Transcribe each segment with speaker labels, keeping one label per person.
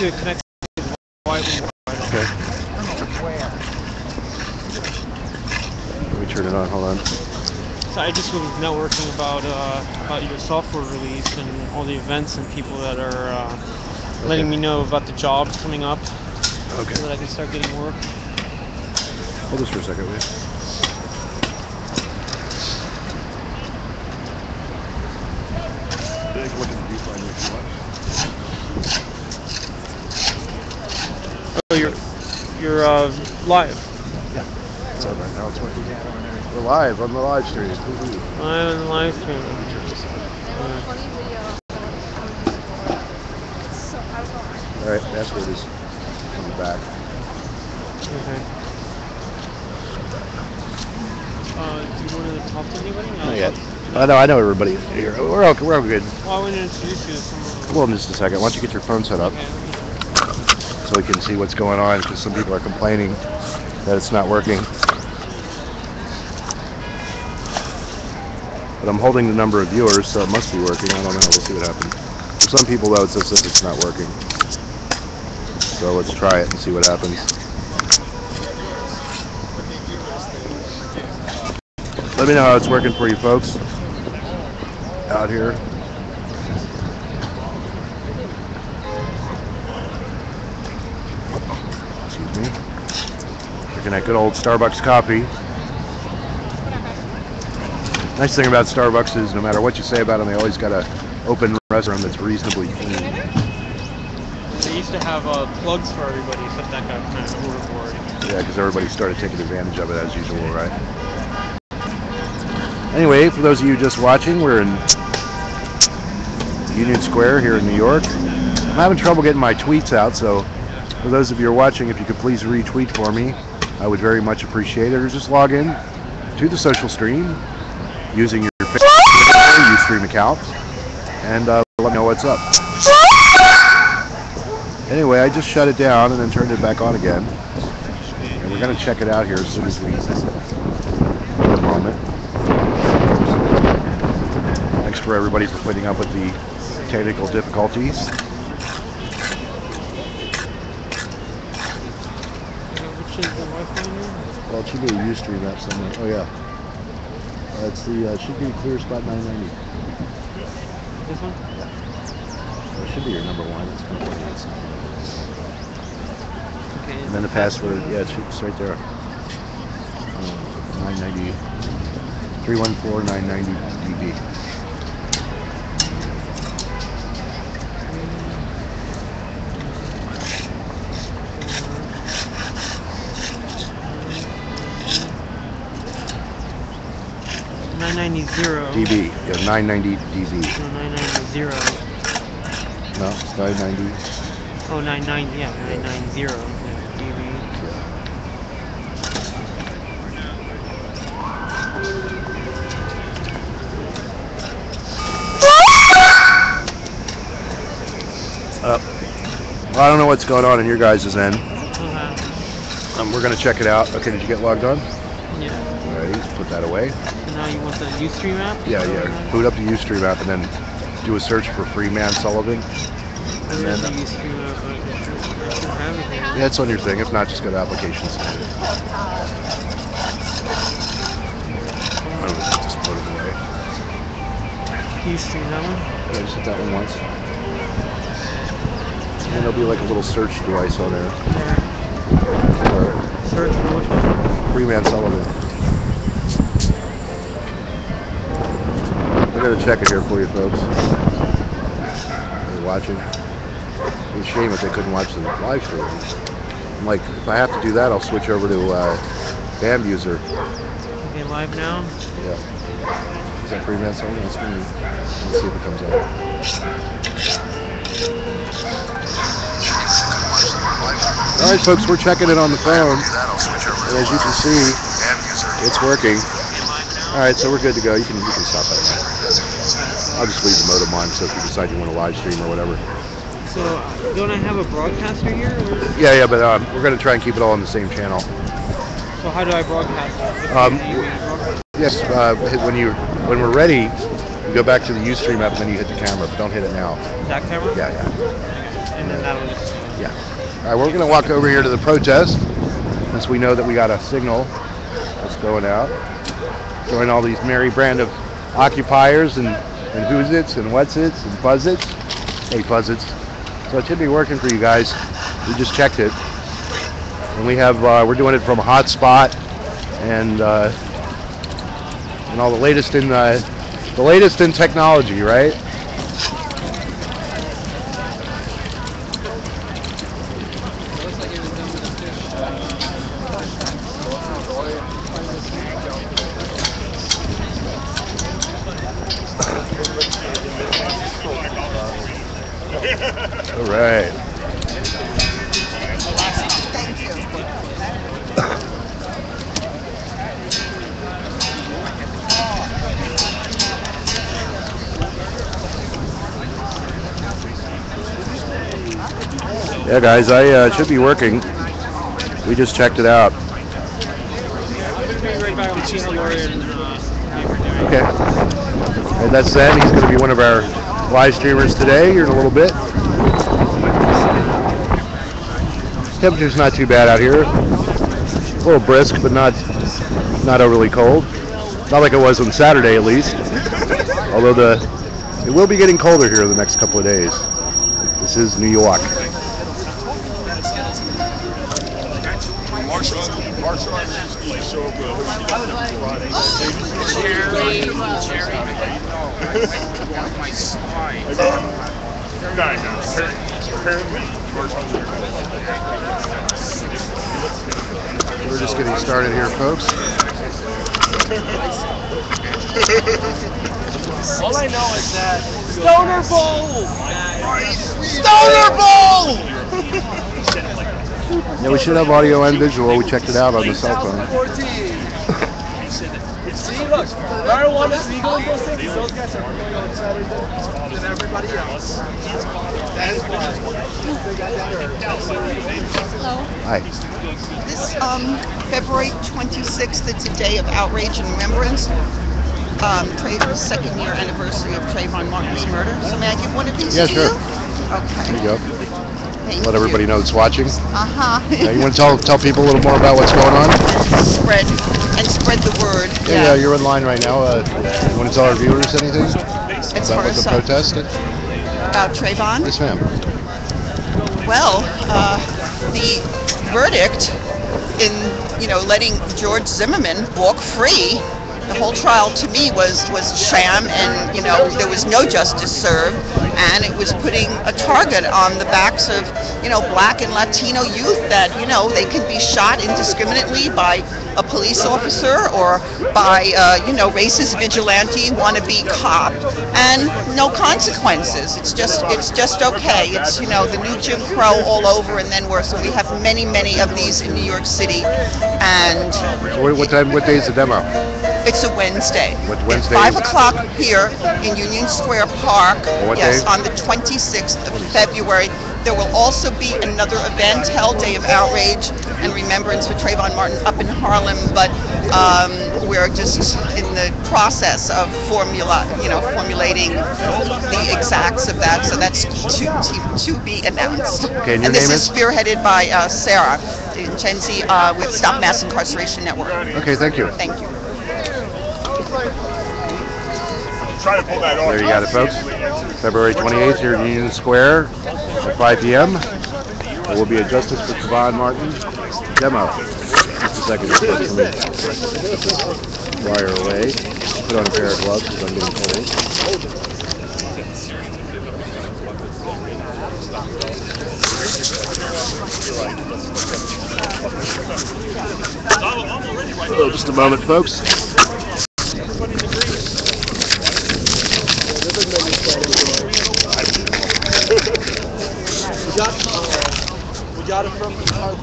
Speaker 1: need to connect to the Wi-Fi.
Speaker 2: Okay. Let me turn it on. Hold on.
Speaker 1: So I just was networking about uh, about your software release and all the events and people that are uh, letting me know about the jobs coming up so that I can start getting work.
Speaker 2: Hold this for a second, will you? Take a look at the viewfinder if you want.
Speaker 1: Oh, you're you're uh, live.
Speaker 2: It's on right now. It's working. We're live on the live stream.
Speaker 1: Live on the live stream.
Speaker 2: Let me turn this on.
Speaker 3: Funny video. So I don't know.
Speaker 2: All right, password is on the back.
Speaker 1: okay. Uh, do you want to talk to anybody? No,
Speaker 2: Not yet. I know. I know everybody here. We're okay. We're all good.
Speaker 1: Well, I want to introduce you to someone.
Speaker 2: Hold on just a second. Why don't you get your phone set up
Speaker 1: Okay.
Speaker 2: We can see what's going on? Because some people are complaining that it's not working. But I'm holding the number of viewers, so it must be working. I don't know. We'll see what happens. For some people, though, it says that it's not working. So let's try it and see what happens. Let me know how it's working for you folks out here. Drinking that good old Starbucks coffee. Nice thing about Starbucks is no matter what you say about them, they always got a open restroom that's reasonably clean.
Speaker 1: They used to have uh, plugs for everybody, except that got kind of overboard.
Speaker 2: Yeah, because everybody started taking advantage of it as usual, right? Anyway, for those of you just watching, we're in Union Square here in New York. I'm having trouble getting my tweets out, so for those of you who are watching, if you could please retweet for me, I would very much appreciate it. Or just log in to the social stream using your Facebook Ustream account and uh, let me know what's up. Anyway, I just shut it down and then turned it back on again. And we're going to check it out here as soon as we get a moment. Thanks for everybody for putting up with the technical difficulties
Speaker 1: is the Wi-Fi here?
Speaker 2: Well, it should be a Ustream app somewhere. Oh yeah, that's the uh, should be Clear Spot 990.
Speaker 1: This one?
Speaker 2: It should be your number one. It's kind of like that.
Speaker 1: Okay.
Speaker 2: And then the password, yeah, it should, it's right there. Um, 990 314 990 DB.
Speaker 1: Nine ninety zero.
Speaker 2: DB, yeah, 990 DB.
Speaker 1: No, nine ninety zero.
Speaker 2: No, it's 990.
Speaker 1: Oh, nine nine. Yeah, nine nine zero. Yeah, DB.
Speaker 2: Uh, well, I don't know what's going on in your guys' end.
Speaker 1: Uh-huh.
Speaker 2: Um, we're going to check it out. Okay, did you get logged on?
Speaker 1: Yeah.
Speaker 2: Alrighty, put that away.
Speaker 1: Now you want the Ustream app?
Speaker 2: Yeah, yeah. Boot up the Ustream app and then do a search for Freeman Sullivan.
Speaker 1: Where's
Speaker 2: then,
Speaker 1: the Ustream app? I should have.
Speaker 2: Yeah, it's on your thing. If not, just go to applications. Oh, just put it away.
Speaker 1: Ustream, that one?
Speaker 2: Yeah, just hit that one once. And there'll be like a little search device on there. For
Speaker 1: Search for which one?
Speaker 2: Freeman Sullivan. Gonna check it here for you folks. You're watching. It's a shame that they couldn't watch the live stream. I'm like, if I have to do that, I'll switch over to uh, Bambuser.
Speaker 1: Okay, live now.
Speaker 2: Yeah. Is that Freeman Sullivan? Let's let's see if it comes up. All right, folks, we're checking it on the phone, and as you can see, it's working.
Speaker 1: Okay, live now.
Speaker 2: All right, so we're good to go. You can you can stop that now. I'll just leave the modem on, so if you decide you want to live stream or whatever.
Speaker 1: So, don't I have a broadcaster here? Or,
Speaker 2: Yeah, yeah, but um, we're gonna try and keep it all on the same channel.
Speaker 1: so how do I broadcast?
Speaker 2: Um,
Speaker 1: you- you broadcast-
Speaker 2: Yes, uh, when you when we're ready, you go back to the UStream app, and then you hit the camera, but don't hit it now.
Speaker 1: That camera?
Speaker 2: Yeah, yeah.
Speaker 1: And then that'll just.
Speaker 2: All right, we're going to walk over here to the protest since we know that we got a signal that's going out. Join all these merry brand of occupiers and, and who's its and what's its and buzz its. Hey, buzz its. So it should be working for you guys. We just checked it. And we have, uh, we're doing it from a hotspot and, uh, and all the latest in, uh, the latest in technology, right? All right. Yeah, guys, I uh, should be working. We just checked it out. Okay. And that's Zen. He's going to be one of our live streamers today here in a little bit. Temperature's not too bad out here. A little brisk, but not not overly cold. Not like it was on Saturday, at least. Although the it will be getting colder here in the next couple of days. This is New York. We're just getting started here, folks.
Speaker 1: All I know is that Stoner Bowl. Stoner Bowl.
Speaker 2: yeah, we should have audio and visual. We checked it out on the cell phone.
Speaker 4: See, look, marijuana's legal in those things. Those guys are more excited than, than everybody else. That is why.
Speaker 5: Hello.
Speaker 2: Hi.
Speaker 5: This um, February 26th, it's a day of outrage and remembrance. Um, second year anniversary of Trayvon Martin's murder. So may I give one of these
Speaker 2: Yeah,
Speaker 5: to
Speaker 2: sure.
Speaker 5: you? Okay.
Speaker 2: There you go.
Speaker 5: Thank
Speaker 2: Let everybody
Speaker 5: you.
Speaker 2: know that's watching.
Speaker 5: Uh-huh.
Speaker 2: Yeah, you want to tell tell people a little more about what's going on?
Speaker 5: and spread and spread the word.
Speaker 2: Yeah, yeah, you're in line right now. Uh, you want to tell our viewers anything
Speaker 5: As
Speaker 2: about what the
Speaker 5: uh,
Speaker 2: protest?
Speaker 5: about Trayvon.
Speaker 2: Yes, ma'am.
Speaker 5: Well, uh, the verdict in you know letting George Zimmerman walk free, the whole trial to me was was sham, and you know there was no justice served, and it was putting a target on the backs of you know black and Latino youth that you know they could be shot indiscriminately by a police officer or by uh, you know racist vigilante wannabe cop, and no consequences. It's just it's just okay. It's you know the new Jim Crow all over and then worse. And we have many many of these in New York City, and
Speaker 2: what, what time? What day is the demo?
Speaker 5: It's a Wednesday.
Speaker 2: What Wednesday
Speaker 5: Five
Speaker 2: is-
Speaker 5: o'clock here in Union Square Park.
Speaker 2: what
Speaker 5: yes,
Speaker 2: day?
Speaker 5: on the 26th of February. There will also be another event held, Day of Outrage and Remembrance for Trayvon Martin up in Harlem, but um, we're just in the process of formula, you know, formulating the exacts of that. So that's to, to, to be announced.
Speaker 2: Okay, and your
Speaker 5: this
Speaker 2: name
Speaker 5: is
Speaker 2: is?
Speaker 5: spearheaded by uh, Sarah Chenzi uh, with Stop Mass Incarceration Network.
Speaker 2: Okay, thank you.
Speaker 5: Thank you.
Speaker 6: Try to pull that off.
Speaker 2: There you got it, folks. February 28th here in Union Square at 5 p.m. There will be a Justice for Trayvon Martin demo. Just a second, just let me wire away. Put on a pair of gloves because I'm getting cold. Oh, just a moment, folks.
Speaker 4: We got, uh, it from uh,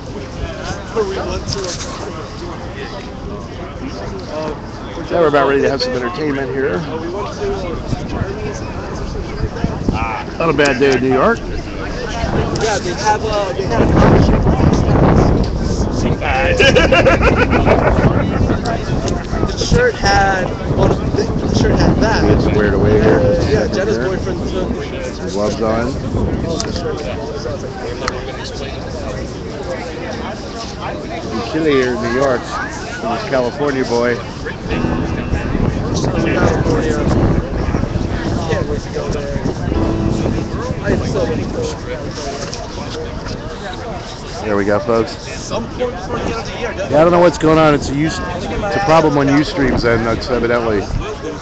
Speaker 4: where we went to. Uh,
Speaker 2: Yeah, we're about ready to have some entertainment here.
Speaker 4: we went to uh, Journeys and or something like that.
Speaker 2: Not a bad day in New York.
Speaker 4: Yeah, they have a they had a bad. the shirt had Well, the, the shirt had that.
Speaker 2: It's weird away here.
Speaker 4: Uh, yeah, Jenna's
Speaker 2: here.
Speaker 4: boyfriend took his
Speaker 2: gloves on. Chilly here in New York, this California boy.
Speaker 4: California. Can't wait to go there. I have so many.
Speaker 2: There we go, folks.
Speaker 4: Some point before the end of the year. doesn't
Speaker 2: Yeah, I don't know what's going on. It's a use, it's a problem on Ustreams, and that's evidently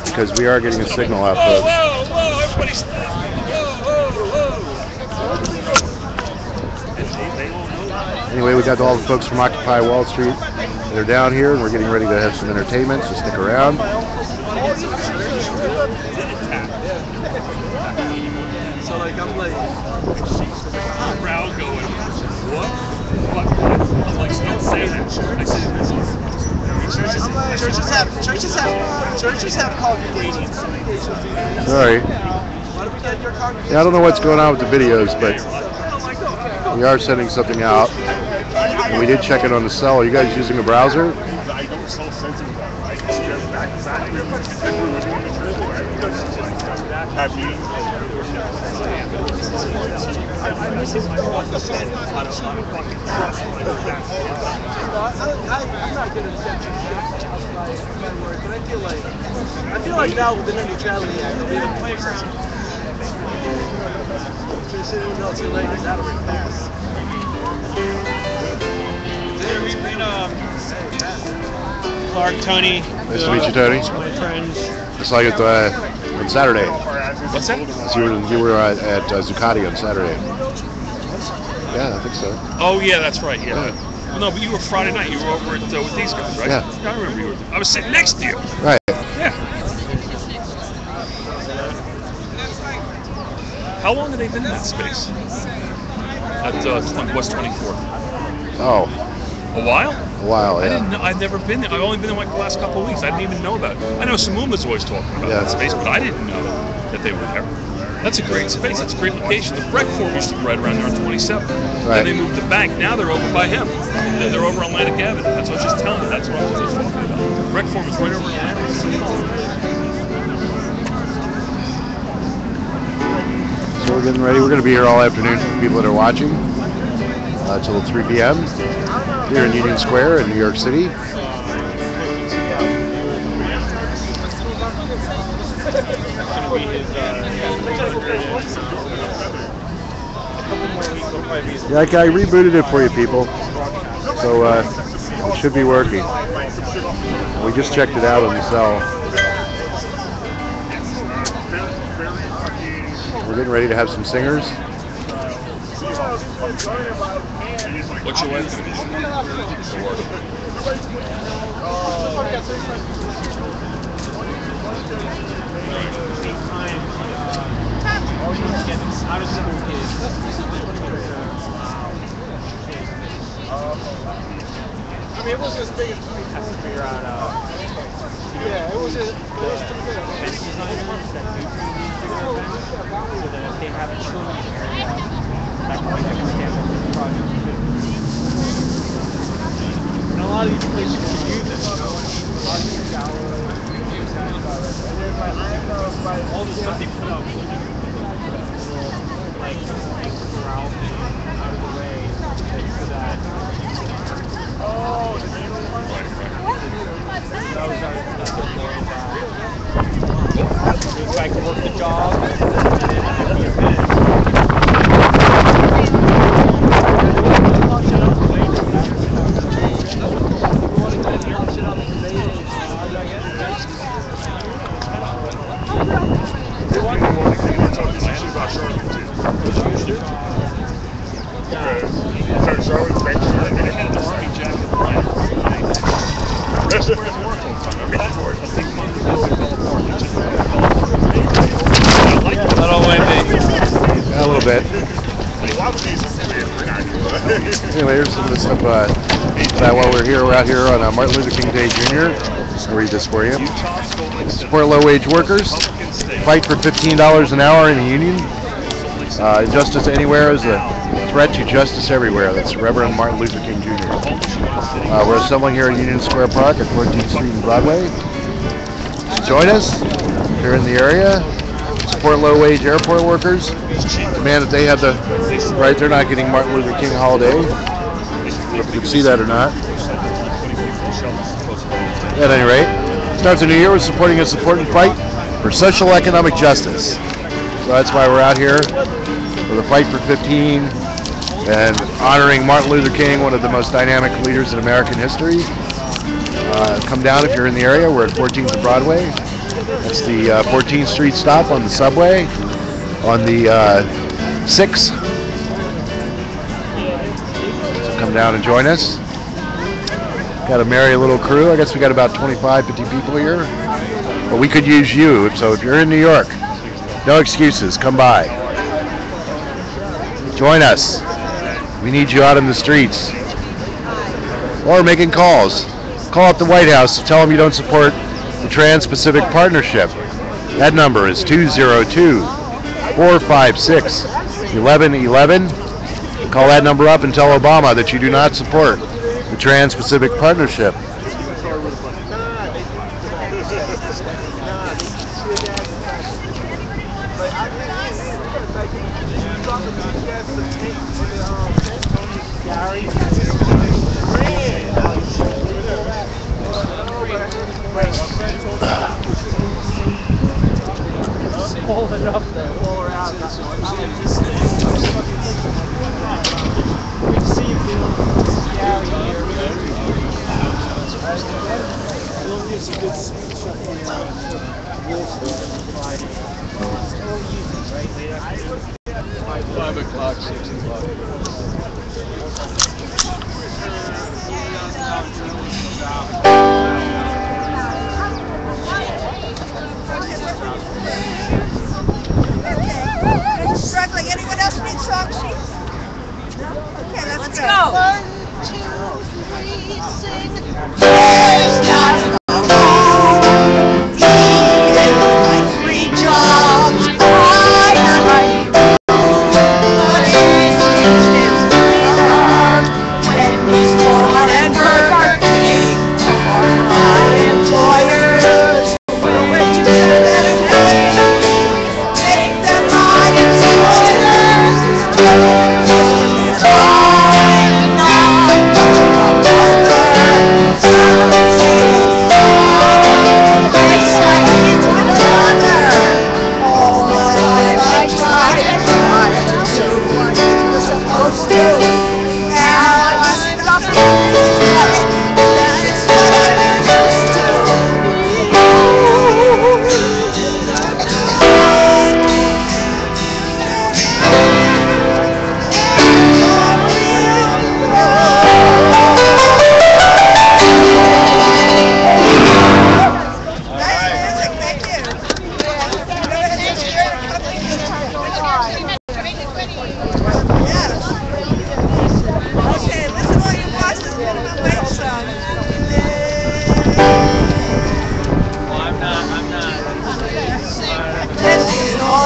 Speaker 2: because we are getting a signal out, folks. Anyway, we got all the folks from Occupy Wall Street. They're down here, and we're getting ready to have some entertainment. So stick around.
Speaker 6: Say that. I said, churches,
Speaker 4: have churches have churches have.
Speaker 2: Sorry. Yeah, I don't know what's going on with the videos, but we are sending something out. And we did check it on the cell. Are you guys using a browser?
Speaker 6: I don't? I,
Speaker 4: I'm not gonna censor shit by my word, but I feel like I feel like now with the Net Neutrality Act, there'll be a playground. Just anyone else you like, that'll be fast.
Speaker 1: There we meet um, Clark, Tony.
Speaker 2: Nice to meet you, Tony.
Speaker 1: My friends.
Speaker 2: Just like it uh, on Saturday.
Speaker 6: What's that?
Speaker 2: You were, you were at, at uh, Zuccotti on Saturday. Yeah, I think so.
Speaker 6: Oh yeah, that's right. Yeah. Well, no, but you were Friday night. You were over at, uh, with these guys, right?
Speaker 2: Yeah.
Speaker 6: I remember you were. I was sitting next to you.
Speaker 2: Right.
Speaker 6: Yeah. How long have they been in that space? At uh, 20, West 24th.
Speaker 2: Oh,
Speaker 6: A while?
Speaker 2: a while, yeah.
Speaker 6: I didn't know. I've never been there. I've only been there like the last couple of weeks. I didn't even know about it. I know Samuma's always talking about
Speaker 2: Yeah.
Speaker 6: that space, but I didn't know that they were there. That's a great space. That's a great location. The rec forum used to be right around there on 27.
Speaker 2: Right.
Speaker 6: Then they moved the bank. Now they're over by him. They're, they're over on Atlantic Avenue. That's what I was just telling you. That's what I was just talking about. Rec forum is right over there.
Speaker 2: So we're getting ready. We're going to be here all afternoon for people that are watching uh, till 3 p.m. here in Union Square in New York City. Yeah, I I rebooted it for you people. So uh, it should be working. We just checked it out on the cell. We're getting ready to have some singers.
Speaker 6: What's your wife doing?
Speaker 1: time, uh, all these kids, out of school kids.
Speaker 4: I mean, it was as big as
Speaker 1: Has to figure out, uh,
Speaker 4: yeah, it was. A, it was
Speaker 1: event designers that do 3D figure events, so that if they have a children's area, that make them stand up for the project too. And a lot of these places can use it, you know what I mean? A lot of these galleries, all the stuff they put up, will be like, around out of the way, that if I work the job and then have the event. Little windy.
Speaker 2: Yeah, a little bit. Anyway, here's some of uh, that while we're here, we're out here on uh, Martin Luther King Day Jr. I'll read this for you. Support low-wage workers. Fight for $15 an hour in the union. Uh, injustice anywhere is a threat to justice everywhere. That's Reverend Martin Luther King Jr. Uh, we're assembling here at Union Square Park at 14th Street and Broadway. Join us if you're in the area. Support low-wage airport workers. Demand that they have the right. They're not getting Martin Luther King holiday. You can see that or not. At any rate, starts the new year with supporting a supporting fight for social economic justice. So that's why we're out here for the fight for 15 and honoring Martin Luther King, one of the most dynamic leaders in American history. Uh, come down if you're in the area. We're at 14th and Broadway. That's the uh, 14th Street stop on the subway on the uh, 6. Down and join us. Got a merry little crew. I guess we got about 25, 50 people here. But we could use you. So if you're in New York, no excuses. Come by. Join us. We need you out in the streets. Or making calls. Call up the White House. Tell them you don't support the Trans-Pacific Partnership. That number is 202 456 1111. Call that number up and tell Obama that you do not support the Trans-Pacific Partnership.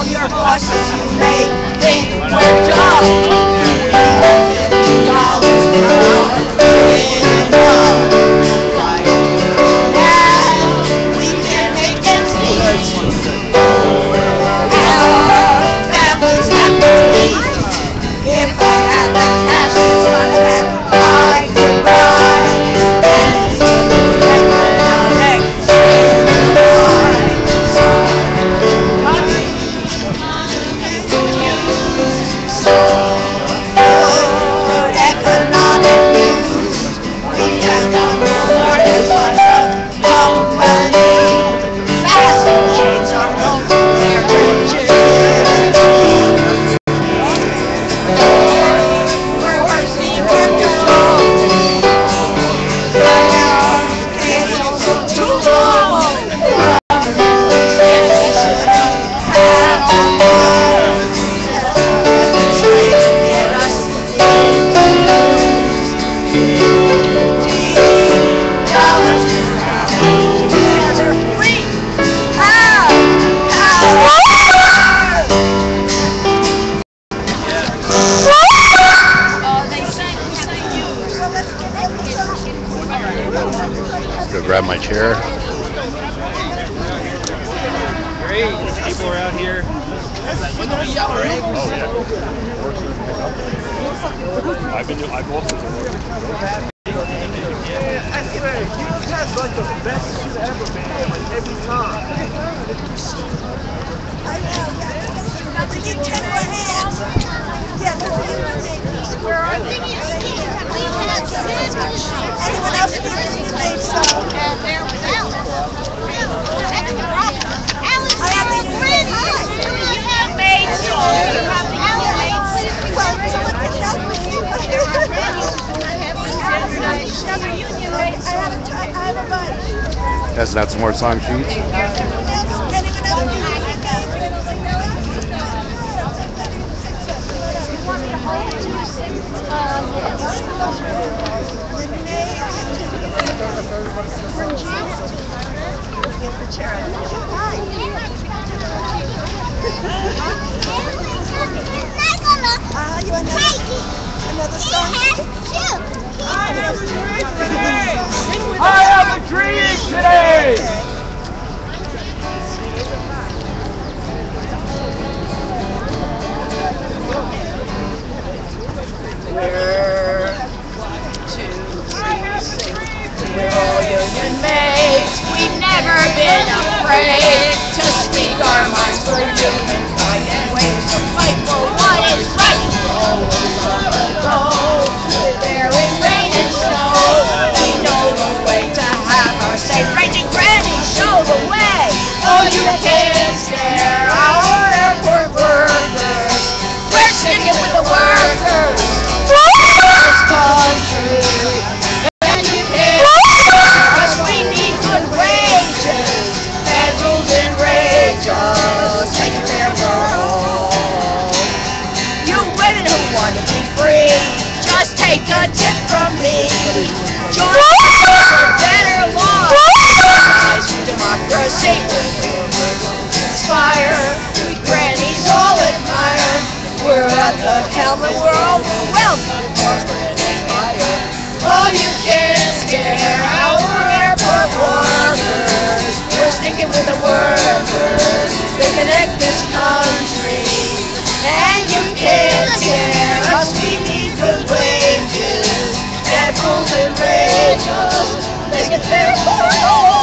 Speaker 7: Your bosses, you may think we're dumb. I have
Speaker 8: a
Speaker 4: dream today!
Speaker 7: Mates. We've never been afraid to speak our minds for human kind and ways to fight for what is right. Always on the go, there in rain and snow. We know the way to have our say. Raging Granny, the way. Oh, you there, our airport workers. We're sticking with the workers. Inspire. We grannies all admire. We're at the helm and we're overwhelmed. Oh, you can't scare our airport workers. We're sticking with the workers. They connect this country. And you can't scare us. We need good wages. And rules and wages. Make it fair for all.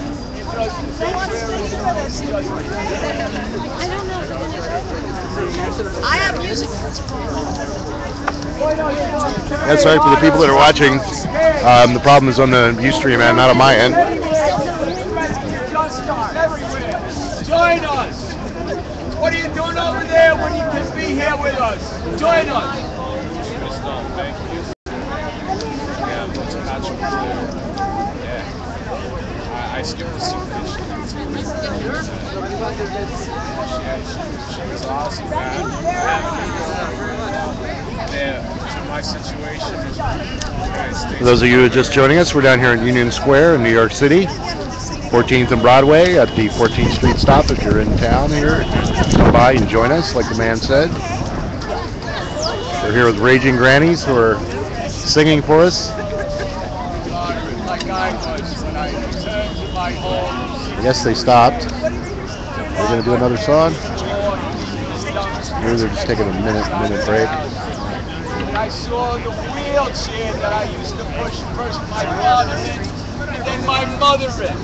Speaker 7: I have music.
Speaker 2: Yeah, sorry for the people that are watching. Um, the problem is on the Ustream end, not on my end.
Speaker 4: Join us. What are you doing over there when you can be here with us? Join us.
Speaker 9: I skipped the soup She was awesome, man. Yeah, my situation is
Speaker 2: For those of you who are just joining us, we're down here in Union Square in New York City, 14th and Broadway at the 14th Street stop. If you're in town here, come by and join us, like the man said. We're here with Raging Grannies who are singing for us.
Speaker 4: I
Speaker 2: guess they stopped. Going to do another song. Maybe they're just taking a minute, minute break.
Speaker 4: I saw the wheelchair that I used to push first my father in and then my mother in.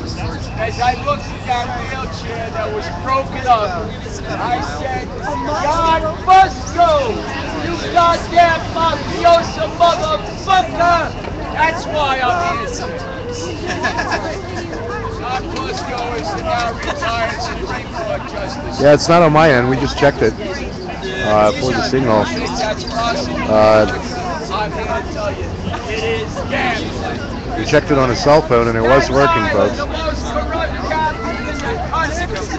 Speaker 4: As I looked at that wheelchair that was broken up, I said, God must go! You goddamn mafioso motherfucker! That's why I'm here tonight. John Fusco is now retired Supreme Court Justice.
Speaker 2: Yeah, it's not on my end. We just checked it uh, for the signal. Uh,
Speaker 4: I'm here to tell you, it is gambling.
Speaker 2: we checked it on a cell phone and it was working, folks.
Speaker 4: most corrupt capitalist in the country.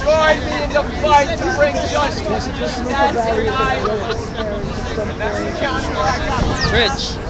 Speaker 4: join me in the fight to bring justice to Staten Island. And that's the county where I got my
Speaker 1: Rich.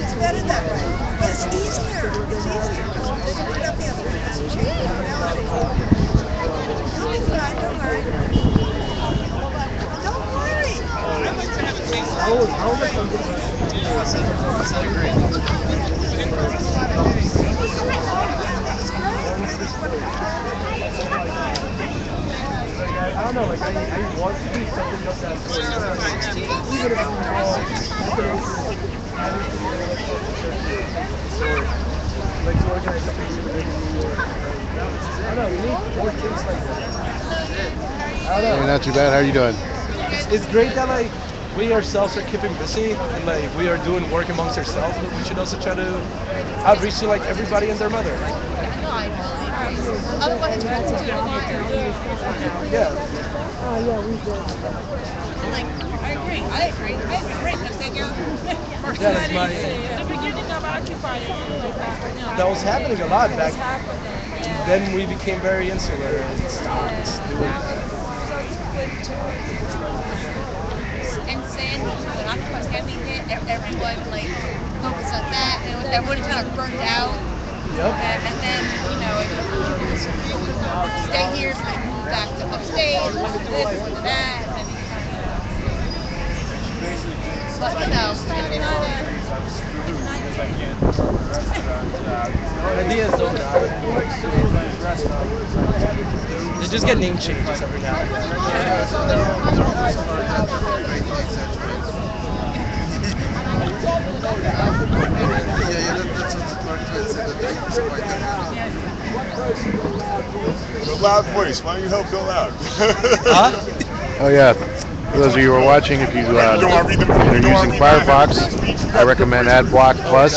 Speaker 3: It's better that way. It's easier. It's easier. Up the other way. It's fine, don't worry. Don't worry.
Speaker 1: I don't know, like I, I want to do something of that sort. Even if it's small, like to organize something even in New York. I don't know, we need more things like that. I don't
Speaker 2: Hey, not too bad. How are you doing?
Speaker 1: It's, it's great that like we ourselves are keeping busy and like we are doing work amongst ourselves, but we should also try to outreach to like everybody and their mother. Yeah.
Speaker 10: I agree. I agree. I agree. Let's take your first
Speaker 1: that's my-
Speaker 10: The beginning of Occupy.
Speaker 1: That was happening a lot back. Then we became very insular and stopped doing that.
Speaker 10: And saying when Occupy Heavy hit, e- everyone like focused on that, and everyone kind of burned out.
Speaker 1: Yep.
Speaker 10: And, and then, you know, it was stay here, and move back to upstate, this, look at that, and then you kind of, but know, it's not a,
Speaker 1: Ideas don't die. They just get name changes every now and then.
Speaker 11: The loud voice. Why don't you help Bill out?
Speaker 1: Huh?
Speaker 2: Oh yeah. For those of you who are watching, if you uh,
Speaker 11: You don't wanna read the-
Speaker 2: if
Speaker 11: you
Speaker 2: you're using? Firefox, I recommend AdBlock Plus.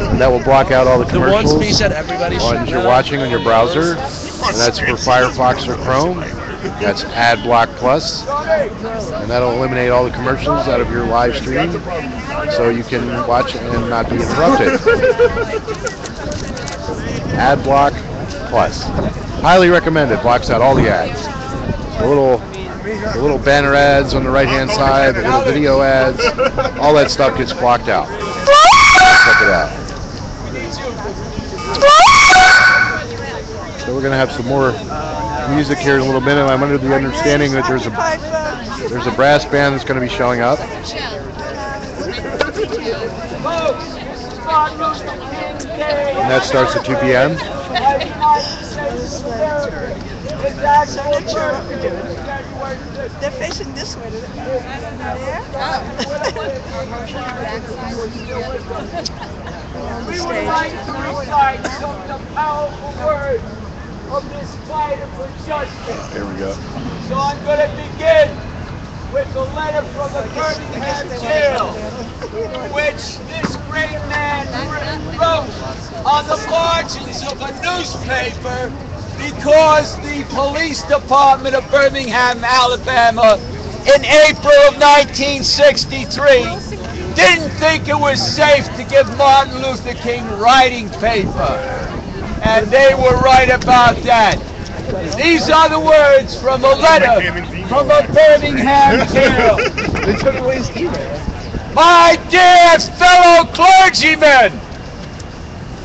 Speaker 2: And that will block out all the
Speaker 1: The
Speaker 2: commercials
Speaker 1: speech that everybody should
Speaker 2: ones you're watching on your browser. And that's for Firefox or Chrome. That's AdBlock Plus. Plus, and that'll eliminate all the commercials out of your live stream, so you can watch and not be interrupted. AdBlock Plus, highly recommended. Blocks out all the ads. The little, the little banner ads on the right-hand side, the little video ads, all that stuff gets blocked out. Check it out. So we're gonna have some more music here in a little minute. I'm under the understanding that there's a there's a brass band that's gonna be showing up, and that starts at 2 p.m.
Speaker 4: Have United States of America. It's actual birthday, January 5th.
Speaker 3: They're facing this way.
Speaker 4: We would like to recite some of the powerful words of this fighter for justice.
Speaker 2: Here we go.
Speaker 4: So I'm going to begin with a letter from the Birmingham jail, which this great man wrote on the margins of a newspaper because the police department of Birmingham, Alabama, in April of 1963 didn't think it was safe to give Martin Luther King writing paper. And they were right about that. These are the words from a letter from a Birmingham jail. My dear fellow clergymen,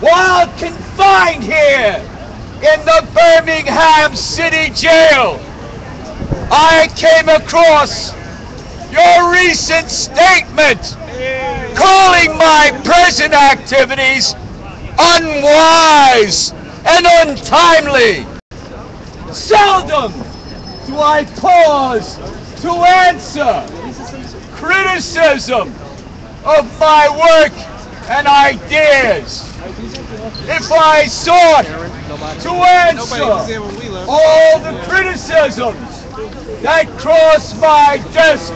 Speaker 4: while confined here in the Birmingham City Jail, I came across your recent statement calling my present activities unwise and untimely. Seldom do I pause to answer criticism of my work and ideas. If I sought to answer all the criticisms that cross my desk.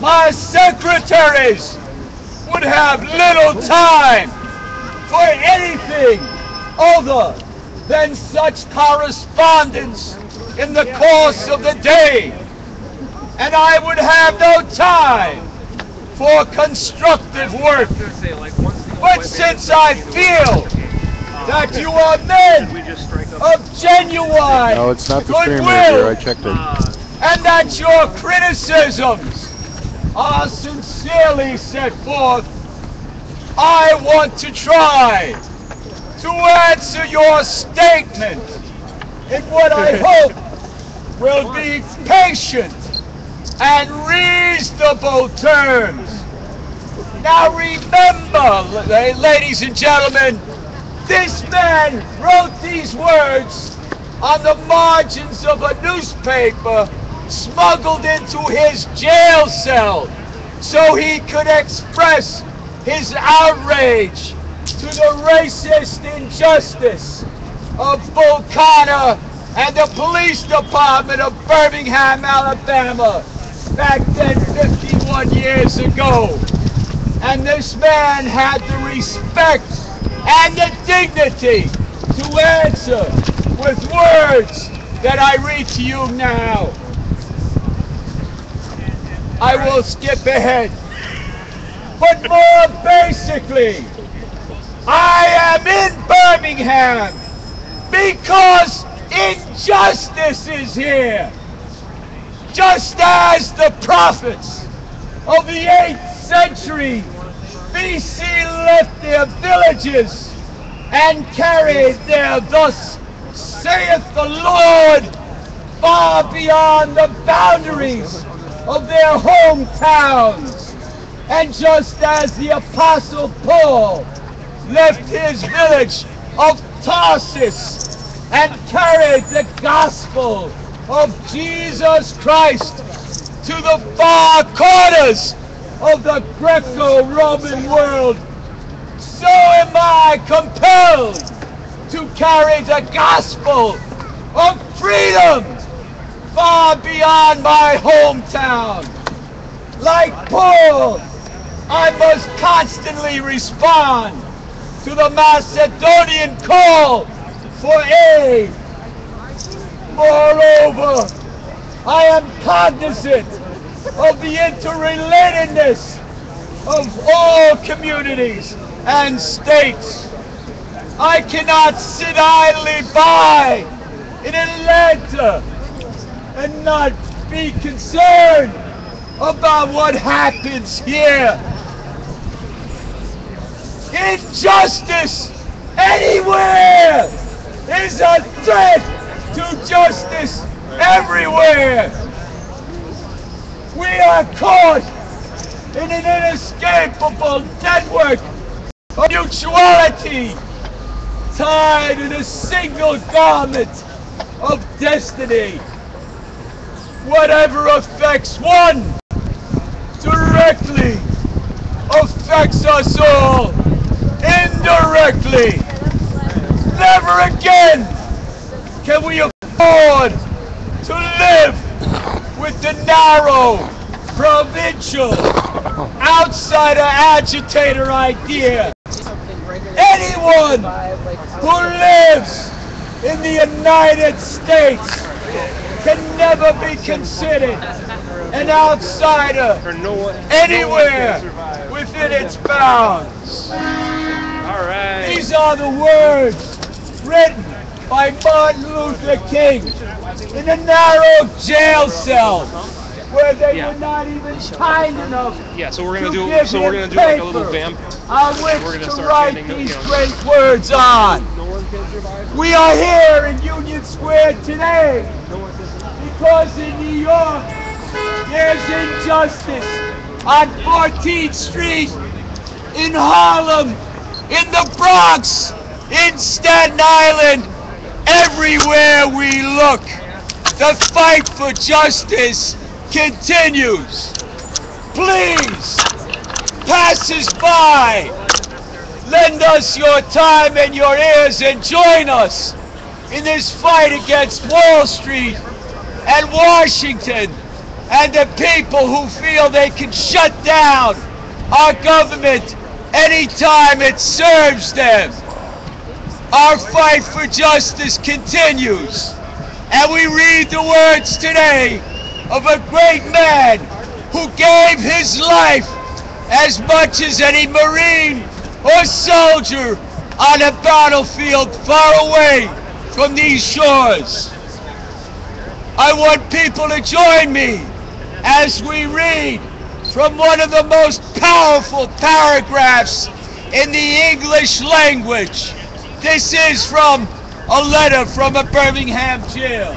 Speaker 4: My secretaries would have little time for anything other than such correspondence in the course of the day. And I would have no time for constructive work. But since I feel that you are men of genuine
Speaker 2: No, it's not the stream right
Speaker 4: goodwill
Speaker 2: I checked it.
Speaker 4: and that your criticisms are sincerely set forth, I want to try to answer your statement in what I hope will be patient and reasonable terms. Now remember, ladies and gentlemen, this man wrote these words on the margins of a newspaper smuggled into his jail cell so he could express his outrage to the racist injustice of Connor and the police department of Birmingham, Alabama, back then 51 years ago. And this man had the respect and the dignity to answer with words that I read to you now. I will skip ahead. But more basically, I am in Birmingham because injustice is here. Just as the prophets of the 8th century BC left their villages and carried their thus saith the Lord far beyond the boundaries of their hometowns. And just as the apostle Paul left his village of Tarsus and carried the gospel of Jesus Christ to the far corners of the Greco-Roman world, so am I compelled to carry the gospel of freedom far beyond my hometown. Like Paul, I must constantly respond to the Macedonian call for aid. Moreover, I am cognizant of the interrelatedness of all communities and states. I cannot sit idly by in Atlanta and not be concerned about what happens here. Injustice anywhere is a threat to justice everywhere. We are caught in an inescapable network of mutuality, tied in a single garment of destiny. Whatever affects one directly affects us all indirectly. Never again can we afford to live with the narrow, provincial, outsider agitator idea. Anyone who lives in the United States can never be considered an outsider anywhere within its bounds. These are the words written by Martin Luther King in a narrow jail cell where they
Speaker 6: Yeah.
Speaker 4: were not even kind enough
Speaker 6: Yeah, so we're gonna
Speaker 4: to
Speaker 6: do so we're gonna do like a little vamp.
Speaker 4: on
Speaker 6: We're
Speaker 4: which
Speaker 6: gonna
Speaker 4: to
Speaker 6: start
Speaker 4: write
Speaker 6: handing,
Speaker 4: these
Speaker 6: you know-
Speaker 4: great words on. We are here in Union Square today because in New York there's injustice on 14th Street, in Harlem, in the Bronx, in Staten Island, Everywhere we look, the fight for justice continues. Please, passersby, by. Lend us your time and your ears and join us in this fight against Wall Street and Washington and the people who feel they can shut down our government anytime it serves them. Our fight for justice continues. And we read the words today of a great man who gave his life as much as any Marine or soldier on a battlefield far away from these shores. I want people to join me as we read from one of the most powerful paragraphs in the English language this is from a letter from a Birmingham jail.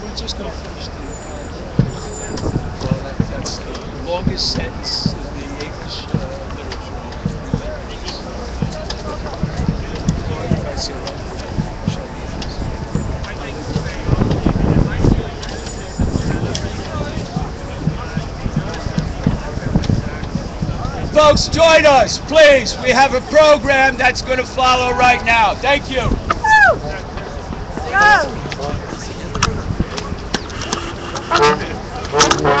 Speaker 4: We're well, that's the longest sentence in the English. Uh, Folks, join us, please. We have a program that's going to follow right now. Thank you.
Speaker 12: Woo! Go!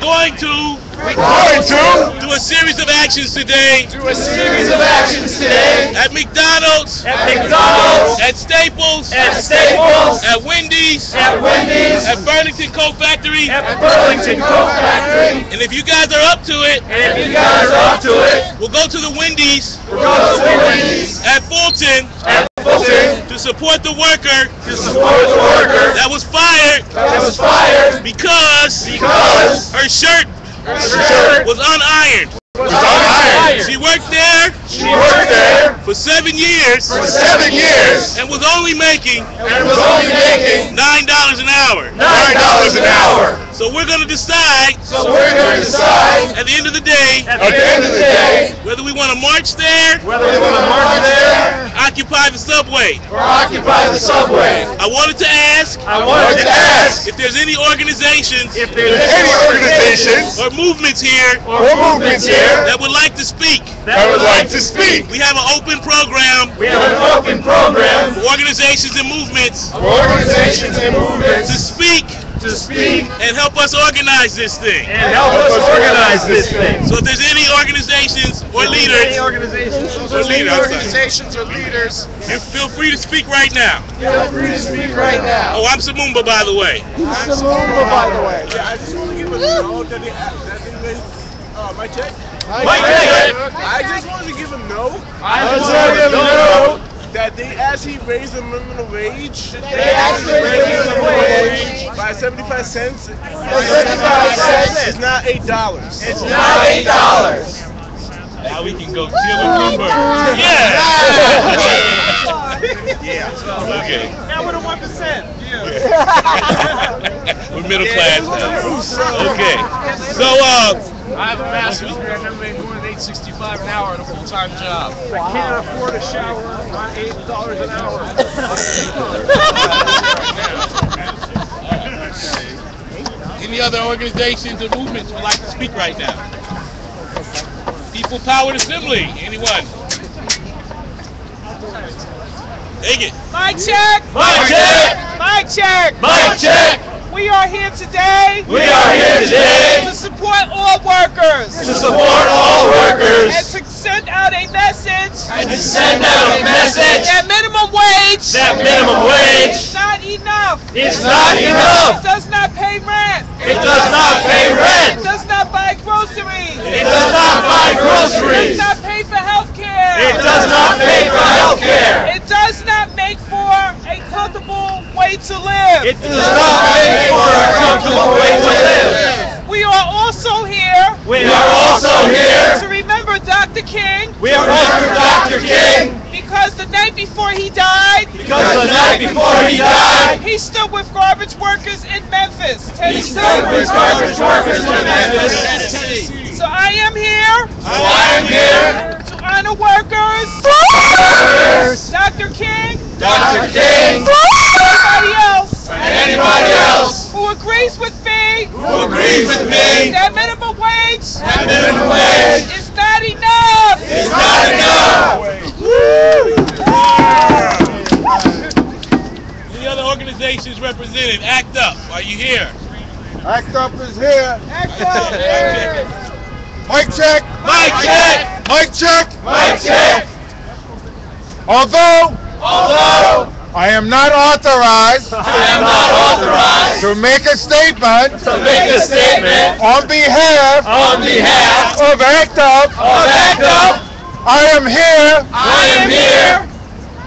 Speaker 12: Going to. We're going to. Do a series of actions today. Do a series of actions today. At McDonald's. At McDonald's. At Staples. At Staples. At Wendy's. At Wendy's. At Burlington Coat Factory. At Burlington Coat Factory. And if you guys are up to it. And if you guys are up to it. We'll go to the Wendy's. We'll go to the Wendy's. At Fulton. At Fulton. To support the worker. To support the worker. That was fired. That was fired. Because. Because. Her shirt. Her shirt. Was unironed. Was unironed. She worked there. She worked there. For seven years. For seven years. And was only making. And was only making. Nine dollars an hour. Nine dollars an hour. So we're gonna decide. So we're gonna decide. At the end of the day. At the end of the day. Whether we want to march there. Whether we want to march there. Occupy the subway. Or occupy the subway. I wanted to ask. I wanted to ask. If there's any organizations. If there's any organizations. Or movements here. Or movements here. That would like to speak. That would like to speak. We have an open program. We have an open program. For organizations and movements. For organizations and movements. To speak. To speak. And help us organize this thing.
Speaker 13: And help us organize this thing.
Speaker 12: So if there's any organizations or leaders.
Speaker 13: Any organizations
Speaker 12: or leaders.
Speaker 14: Organizations or leaders.
Speaker 12: You feel free to speak right now.
Speaker 14: Feel free to speak right now.
Speaker 12: Oh, I'm Samumba, by the way.
Speaker 14: I'm Samumba, by the way. Yeah, I just want to give a note that they, that they made. Uh, my check?
Speaker 12: Mike check.
Speaker 14: I just wanted to give a note.
Speaker 12: I just wanted to give a note.
Speaker 14: That they actually raised the minimum wage. They
Speaker 12: actually raised the minimum wage.
Speaker 14: By 75 cents.
Speaker 12: 75 cents.
Speaker 14: It's not $8.
Speaker 12: It's not eight dollars. Now we can go deal with Bloomberg. Yeah.
Speaker 14: Yeah.
Speaker 12: Okay.
Speaker 13: Now we're the one percent.
Speaker 12: We're middle class now. Okay. So uh.
Speaker 14: I have a master's degree. I've never made more than 865 an hour at a full-time job.
Speaker 13: I can't afford a shower on eight dollars an hour.
Speaker 12: Any other organizations or movements would like to speak right now? People Powered Assembly. Anyone? Take it.
Speaker 15: Mic check.
Speaker 12: Mic check.
Speaker 15: Mic check.
Speaker 12: Mic check.
Speaker 15: We are here today.
Speaker 12: We are here today
Speaker 15: to support all workers.
Speaker 12: to support all workers.
Speaker 15: And to send out a message
Speaker 12: and to send out a message
Speaker 15: that minimum wage
Speaker 12: that minimum wage
Speaker 15: is not enough.
Speaker 12: It's not enough.
Speaker 15: It does not pay rent.
Speaker 12: It does not pay rent.
Speaker 15: It does not buy groceries.
Speaker 12: It does not buy
Speaker 15: It
Speaker 12: groceries.
Speaker 15: does not pay for health care.
Speaker 12: It does not pay for health care.
Speaker 15: It does not make comfortable way to live.
Speaker 12: It does not pay for a comfortable way to live.
Speaker 15: we are also here
Speaker 12: We are also here
Speaker 15: to remember Dr. King
Speaker 12: We are under Dr. King
Speaker 15: because the night before he died,
Speaker 12: because the night before he died,
Speaker 15: he stood with garbage workers in Memphis,
Speaker 12: he stood with garbage workers in Memphis. Tennessee.
Speaker 15: So I am here
Speaker 12: So I am here,
Speaker 15: to honor workers,
Speaker 12: workers,
Speaker 15: Dr. King,
Speaker 12: Dr. King,
Speaker 15: anybody else
Speaker 12: and anybody else
Speaker 15: who agrees with me
Speaker 12: who agrees with me
Speaker 15: that minimum wage
Speaker 12: that minimum wage
Speaker 15: is not enough.
Speaker 12: is not enough. Any other organizations represented? Act up. Are you here?
Speaker 14: Act Up is here.
Speaker 15: Act up.
Speaker 14: Mic check.
Speaker 12: Mic check.
Speaker 14: Mic check.
Speaker 12: Mic check.
Speaker 14: Although
Speaker 12: Although
Speaker 14: I am not authorized
Speaker 12: I am not authorized
Speaker 14: to make a statement
Speaker 12: to make a statement
Speaker 14: on behalf
Speaker 12: on behalf
Speaker 14: of ACT UP,
Speaker 12: of ACT UP,
Speaker 14: I am here
Speaker 12: I am here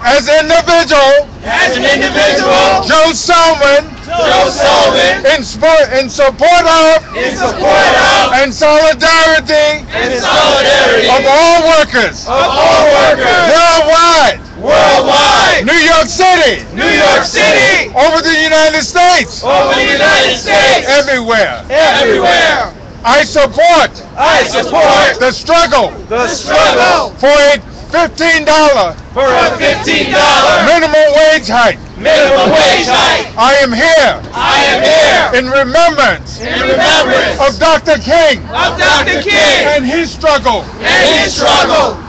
Speaker 14: as individual
Speaker 12: as an individual,
Speaker 14: Joe Selman
Speaker 12: Joe Sullivan,
Speaker 14: in, spo- in support of.
Speaker 12: In support of.
Speaker 14: And solidarity.
Speaker 12: And solidarity.
Speaker 14: Of all workers.
Speaker 12: Of all workers.
Speaker 14: Worldwide,
Speaker 12: worldwide,
Speaker 14: New York City,
Speaker 12: New York City,
Speaker 14: over the United States,
Speaker 12: over the United States,
Speaker 14: everywhere.
Speaker 12: everywhere.
Speaker 14: I support.
Speaker 12: I support.
Speaker 14: The struggle.
Speaker 12: The struggle.
Speaker 14: For a $15
Speaker 12: for a $15
Speaker 14: minimum wage hike.
Speaker 12: minimum wage hike.
Speaker 14: I am here
Speaker 12: I am here
Speaker 14: in remembrance
Speaker 12: in remembrance
Speaker 14: of Dr. King
Speaker 12: of Dr. King
Speaker 14: and his struggle
Speaker 12: and his struggle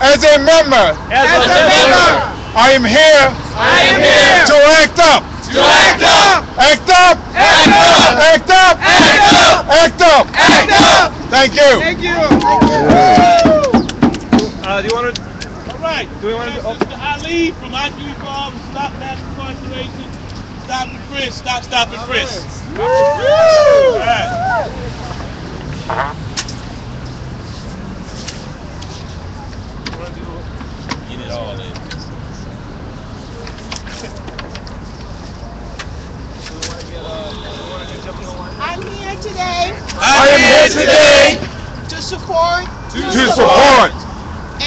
Speaker 14: as a member.
Speaker 12: as a member.
Speaker 14: I am here
Speaker 12: I am here
Speaker 14: to act up.
Speaker 12: to act up,
Speaker 14: Act up!
Speaker 12: act up,
Speaker 14: Act up!
Speaker 12: act up,
Speaker 14: Act up!
Speaker 12: act up.
Speaker 14: Thank you.
Speaker 13: Thank you. Uh, do you want to
Speaker 12: All right. Do we want to go? Mr. Ali from I Do Evolve, Stop Mass Incarceration, Stop and Frisk, Stop, Stop and Frisk. All right. Get it all in.
Speaker 11: I'm here today
Speaker 12: I am here today
Speaker 11: to support
Speaker 14: To support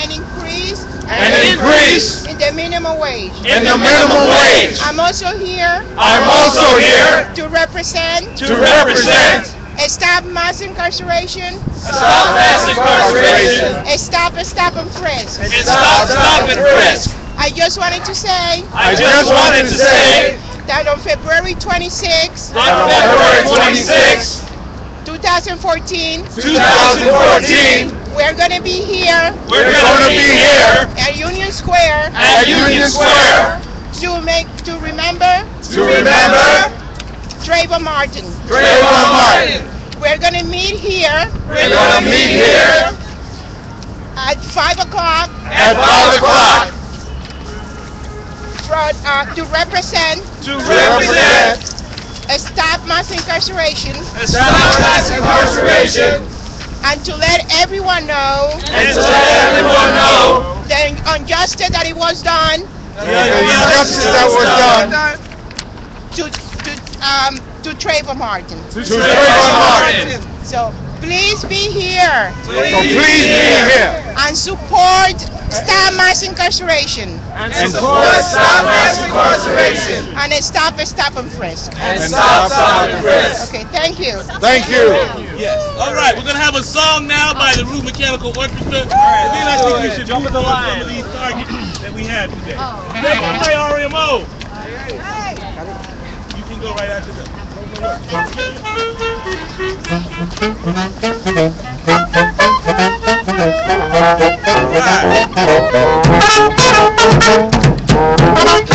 Speaker 11: an increase?
Speaker 14: An increase.
Speaker 11: in the minimum wage.
Speaker 14: in the minimum wage.
Speaker 11: I'm also here.
Speaker 14: I'm also here.
Speaker 11: To represent.
Speaker 14: To represent.
Speaker 11: Stop Mass Incarceration,
Speaker 14: Stop Mass Incarceration.
Speaker 11: Stop Stop and Frisk.
Speaker 14: and Stop, Stop and Frisk.
Speaker 11: I just wanted to say
Speaker 14: I just wanted to say
Speaker 11: that on February 26,
Speaker 14: on February 26,
Speaker 11: 2014,
Speaker 14: 2014,
Speaker 11: we're going to be here.
Speaker 14: We're going to be here.
Speaker 11: At Union Square.
Speaker 14: At Union Square.
Speaker 11: To make to remember.
Speaker 14: To remember.
Speaker 11: Trayvon Martin.
Speaker 14: Trayvon Martin.
Speaker 11: We're going to meet here.
Speaker 14: We're going to meet here.
Speaker 11: At 5 o'clock.
Speaker 14: At 5 o'clock.
Speaker 11: Uh, to represent.
Speaker 14: To represent
Speaker 11: Stop Mass Incarceration.
Speaker 14: Stop Mass Incarceration.
Speaker 11: And to let everyone know.
Speaker 14: And to let everyone know.
Speaker 11: The injustice that it was done.
Speaker 14: The injustice that was done.
Speaker 11: To to um to Trayvon Martin.
Speaker 14: to Trayvon Martin.
Speaker 11: So please be here
Speaker 14: So please be here
Speaker 11: and support Stop Mass Incarceration
Speaker 14: and support Stop Mass Incarceration
Speaker 11: and stop Stop and Frisk.
Speaker 14: and Stop Stop and Frisk.
Speaker 11: Okay, thank you.
Speaker 14: Thank you.
Speaker 12: Yes. All right, we're gonna have a song now by the Rude Mechanical Orchestra, and then I think we should jump the line. Some of these targets that we have today. Oh. Let's play RMO. Hey. You can go right after that.
Speaker 16: Fight,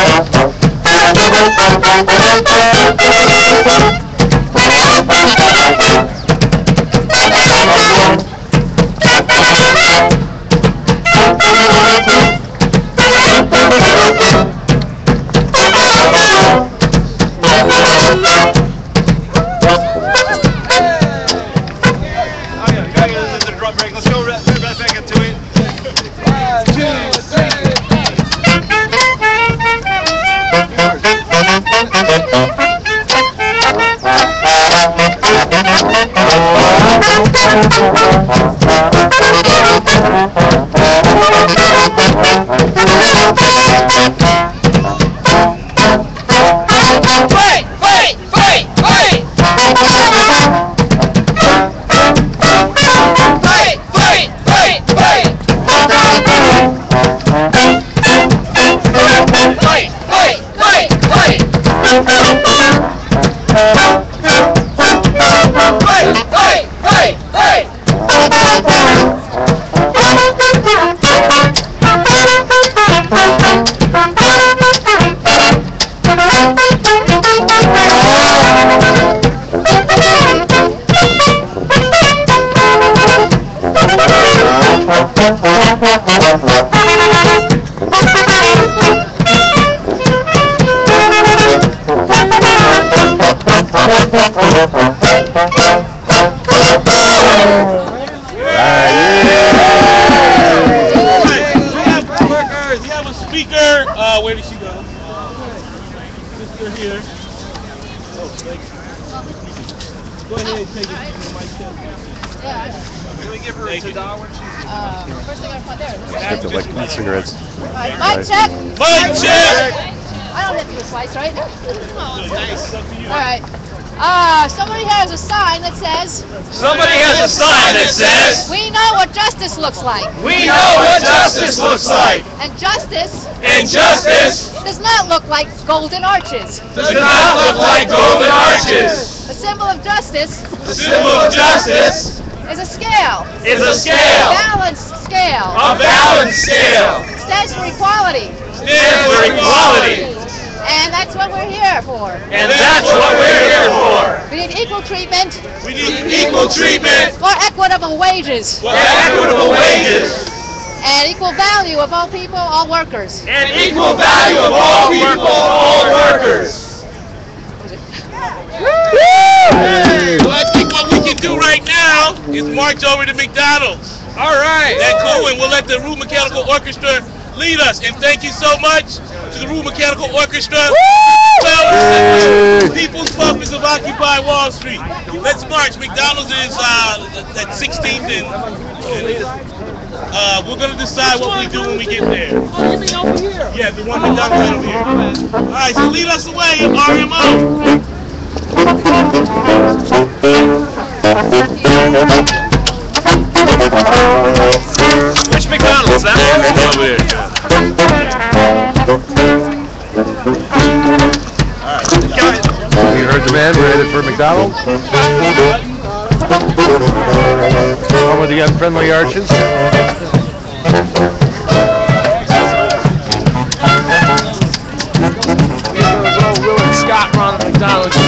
Speaker 12: Thank you.
Speaker 2: Like
Speaker 10: golden arches.
Speaker 16: does not look like golden arches.
Speaker 10: The symbol of justice
Speaker 16: The symbol of justice
Speaker 10: is a scale,
Speaker 16: is a scale.
Speaker 10: a balanced scale.
Speaker 16: a balanced scale,
Speaker 10: Stands for equality,
Speaker 16: stands for equality,
Speaker 10: and that's what we're here for.
Speaker 16: and that's what we're here for.
Speaker 10: We need equal treatment
Speaker 12: We need
Speaker 16: Equal treatment
Speaker 10: for equitable wages
Speaker 16: for equitable wages,
Speaker 10: and equal value of all people, all workers.
Speaker 16: and equal value of all people, all workers.
Speaker 12: Well, I think what we can do right now is march over to McDonald's.
Speaker 4: All right.
Speaker 12: That cool, and we'll let the Rude Mechanical Orchestra lead us. And thank you so much to the Rude Mechanical Orchestra. Well, People's Puppets of Occupy Wall Street. Let's march. McDonald's is uh, at 16th and uh, we're gonna decide what we do when we get there.
Speaker 4: Oh, you mean over here?
Speaker 12: Yeah, the one that McDonald's over here. All right, so lead us away, RMO.
Speaker 16: Which McDonald's? That one over there.
Speaker 2: You heard the man. We're headed for McDonald's. one with the unfriendly arches.
Speaker 4: Scott, Ronald McDonald.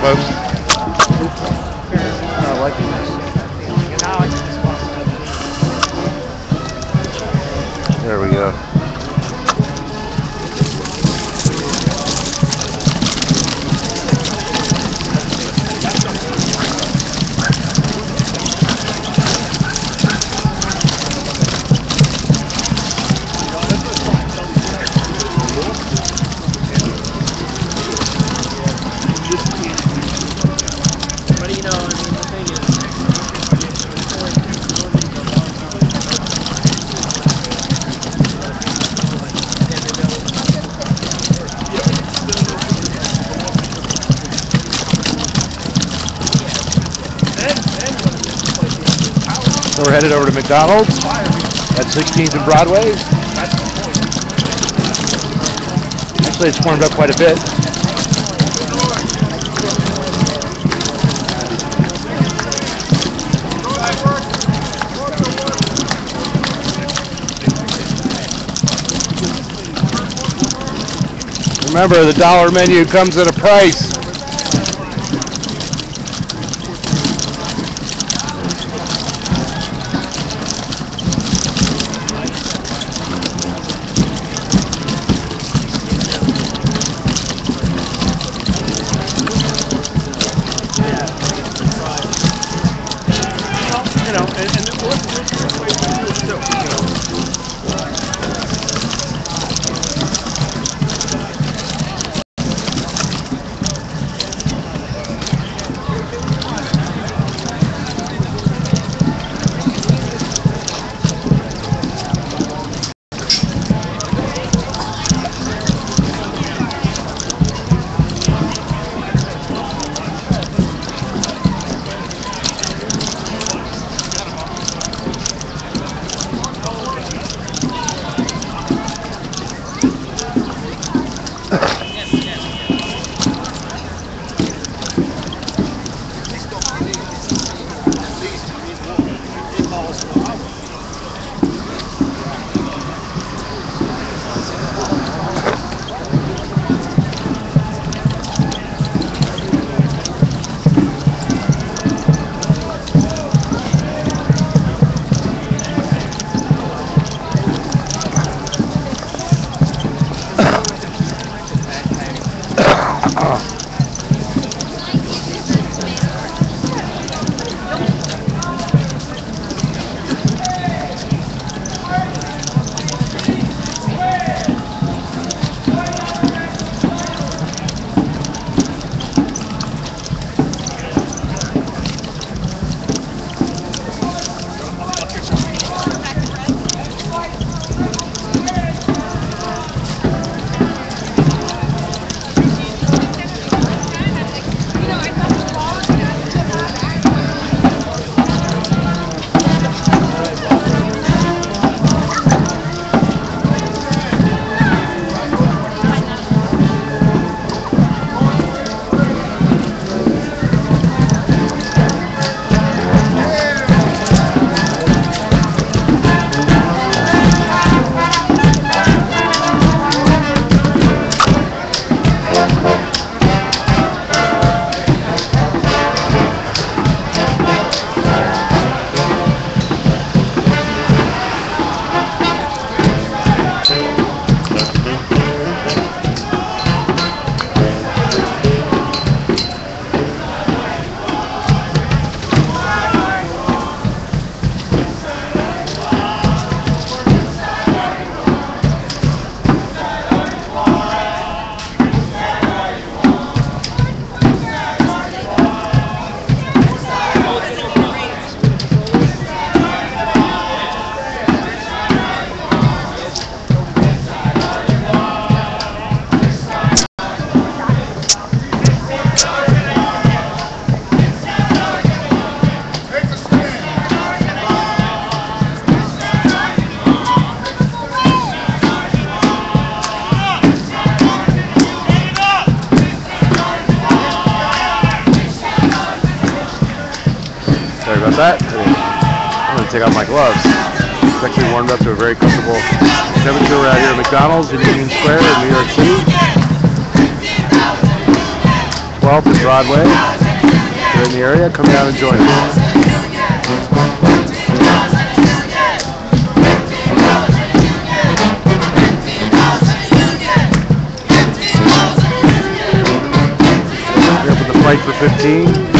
Speaker 2: That, folks. There we go. Headed over to McDonald's at 16th and Broadway. Actually, it's warmed up quite a bit. Remember, the dollar menu comes at a price. Take off my gloves. It's actually warmed up to a very comfortable temperature. Out here at McDonald's in Union Square in New York City. 12th and Broadway. If you're in the area, come down and join us. For 15.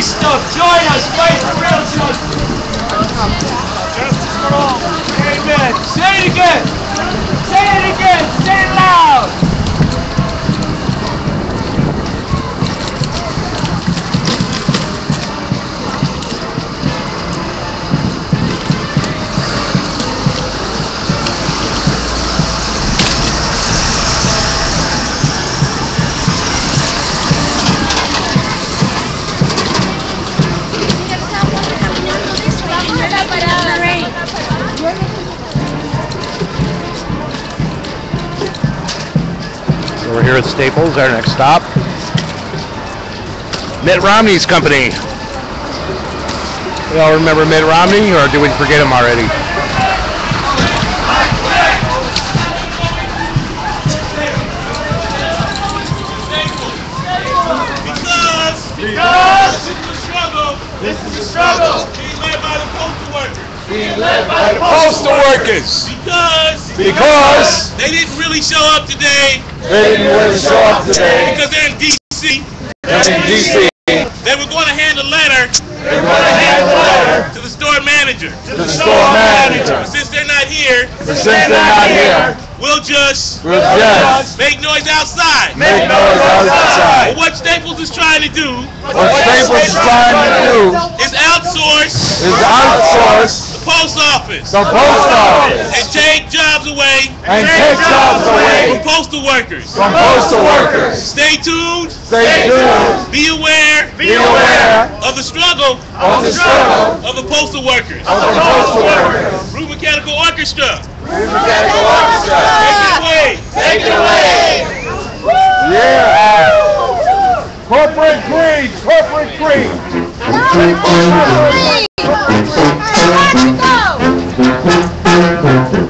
Speaker 4: Free stuff. Join us. Fight for real justice. Justice for all. Amen. Say it again. Say it again. Say it loud.
Speaker 2: Here at Staples, our next stop. Mitt Romney's company. Y'all remember Mitt Romney, or did we forget him already?
Speaker 12: Because, because this is a struggle. This is a struggle. Being led by the postal workers.
Speaker 4: Being led by the postal workers.
Speaker 12: Because,
Speaker 4: Because
Speaker 12: they didn't really show up today.
Speaker 4: They didn't really show up today.
Speaker 12: Because they're in D.C.
Speaker 4: They're in D.C.
Speaker 12: They were going to hand a letter
Speaker 4: They're going to hand a letter
Speaker 12: to the store manager.
Speaker 4: to the store manager.
Speaker 12: But since they're not here,
Speaker 4: But since they're not here,
Speaker 12: we'll just
Speaker 4: we'll just
Speaker 12: make noise outside.
Speaker 4: make noise outside.
Speaker 12: But what Staples is trying to do
Speaker 4: What Staples is trying to do
Speaker 12: is outsource
Speaker 4: is outsource
Speaker 12: the post office
Speaker 4: the post office
Speaker 12: and take jobs away
Speaker 4: and take jobs away.
Speaker 12: from
Speaker 4: away
Speaker 12: postal workers.
Speaker 4: from postal workers.
Speaker 12: Stay tuned.
Speaker 4: Stay tuned.
Speaker 12: Be aware
Speaker 4: Be aware
Speaker 12: of the struggle
Speaker 4: of the struggle
Speaker 12: of the postal workers.
Speaker 4: of the postal workers.
Speaker 12: Rude Mechanical Orchestra.
Speaker 4: Mechanical Orchestra.
Speaker 12: Take it away.
Speaker 4: Take it away. Yeah. Corporate greed. Corporate greed.
Speaker 12: Have